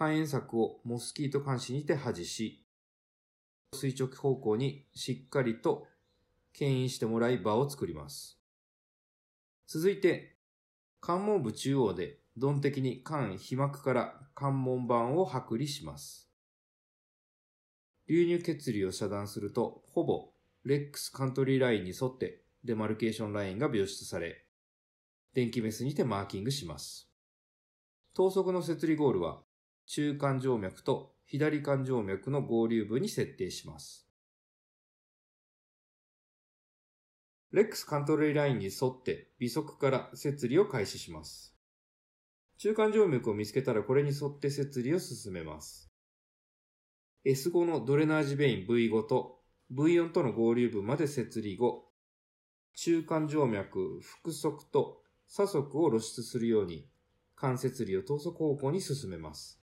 肝炎柵をモスキート監視にて外し、垂直方向にしっかりと牽引してもらい場を作ります。続いて、関門部中央で鈍的に肝皮膜から関門板を剥離します。流入血流を遮断すると、ほぼレックスカントリーラインに沿ってデマルケーションラインが描出され、電気メスにてマーキングします。等速の設理ゴールは中間静脈と左間静脈の合流部に設定します。レックスカントリーラインに沿って微速から設理を開始します。中間静脈を見つけたらこれに沿って設理を進めます。S5 のドレナージベイン V5 と V4 との合流部まで設理後、中間静脈、腹側と左側を露出するように関節理を等速方向に進めます。